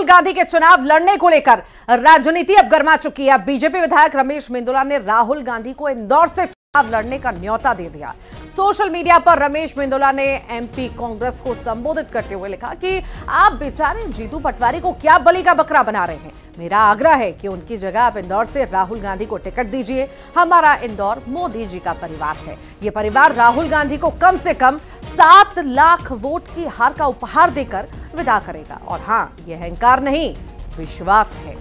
गांधी के चुनाव लड़ने को लेकर राजनीति अब गर्मा चुकी है। बीजेपी विधायक रमेश मेंदुला ने राहुल गांधी को इंदौर से चुनाव लड़ने का न्योता दे दिया। सोशल मीडिया पर रमेश मेंदुला ने एमपी कांग्रेस को संबोधित करते हुए लिखा कि, आप बेचारे जीतू पटवारी को क्या बलि का बकरा बना रहे हैं? मेरा आग्रह है कि उनकी जगह आप इंदौर से राहुल गांधी को टिकट दीजिए। हमारा इंदौर मोदी जी का परिवार है। ये परिवार राहुल गांधी को कम से कम सात लाख वोट की हार का उपहार देकर विदा करेगा। और हाँ यह अहंकार नहीं, विश्वास है।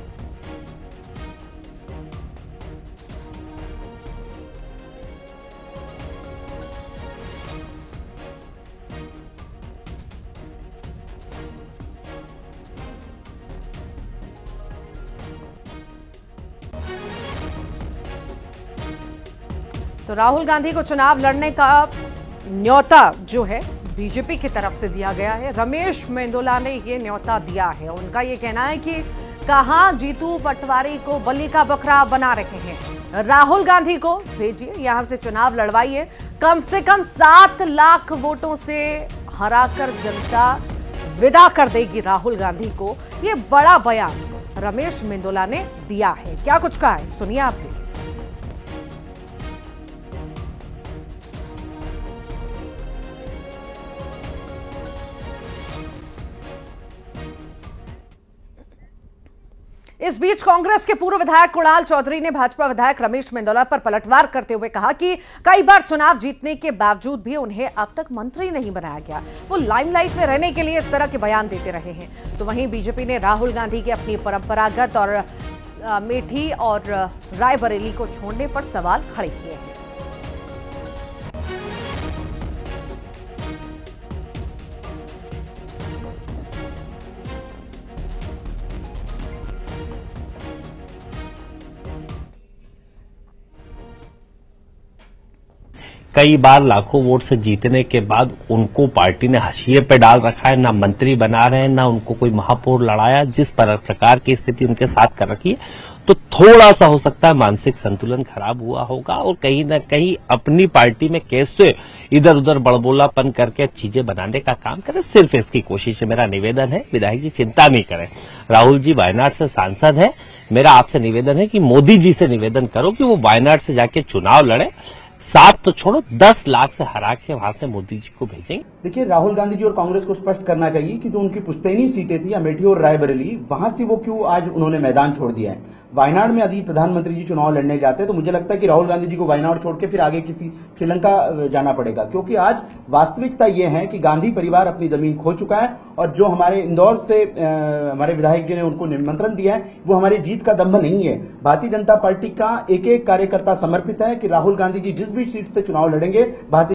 तो राहुल गांधी को चुनाव लड़ने का न्योता जो है बीजेपी की तरफ़ से दिया गया है। रमेश मेंदोला ने ये न्योता दिया है। उनका ये कहना है कि कहाँ, जीतू पटवारी को बलि का बकरा बना रहे हैं। राहुल गांधी को भेजिए, यहाँ से चुनाव लड़वाइए। कम से कम सात लाख वोटों से हराकर जनता विदा कर देगी राहुल गांधी को। ये बड़ा बयान रमेश मेंदोला ने दिया है। क्या कुछ कहा है? सुनिए आप भी। इस बीच कांग्रेस के पूर्व विधायक कुणाल चौधरी ने भाजपा विधायक रमेश मेंदोला पर पलटवार करते हुए कहा कि कई बार चुनाव जीतने के बावजूद भी उन्हें अब तक मंत्री नहीं बनाया गया। वो लाइमलाइट में रहने के लिए इस तरह के बयान देते रहे हैं। तो वहीं बीजेपी ने राहुल गांधी की अपनी परंपरागत और मेठी और रायबरेली को छोड़ने पर सवाल खड़े किए हैं। कई बार लाखों वोट से जीतने के बाद उनको पार्टी ने हशिये पे डाल रखा है, ना मंत्री बना रहे हैं, ना उनको कोई महापौर लड़ाया, जिस प्रकार की स्थिति उनके साथ कर रखी है तो थोड़ा सा हो सकता है मानसिक संतुलन खराब हुआ होगा और कहीं ना कहीं अपनी पार्टी में कैसे इधर उधर बड़बोलापन करके चीज़ें बनाने का काम करें। सिर्फ़ इसकी कोशिश है, मेरा निवेदन है, विधायक जी चिंता नहीं करें। राहुल जी वायनाड से सांसद है, मेरा आपसे निवेदन है कि मोदी जी से निवेदन करो कि वो वायनाड से जाके चुनाव लड़े। सात तो छोड़ो, दस लाख से हरा के वहाँ से मोदी जी को भेजेंगे। देखिए, राहुल गांधी जी और कांग्रेस को स्पष्ट करना चाहिए कि जो उनकी पुश्तैनी सीटें थी, अमेठी और रायबरेली, वहाँ से वो क्यों आज उन्होंने मैदान छोड़ दिया है? वायनाड में यदि प्रधानमंत्री जी चुनाव लड़ने जाते हैं तो मुझे लगता है कि राहुल गांधी जी को वायनाड छोड़ के फिर आगे किसी श्रीलंका जाना पड़ेगा। क्योंकि आज वास्तविकता यह है कि गांधी परिवार अपनी ज़मीन खो चुका है और जो हमारे इंदौर से हमारे विधायक जी ने उनको निमंत्रण दिया है, वो हमारी जीत का दम्भ नहीं है। भारतीय जनता पार्टी का एक एक कार्यकर्ता समर्पित है कि राहुल गांधी जी जिस भी सीट से चुनाव लड़ेंगे। भारतीय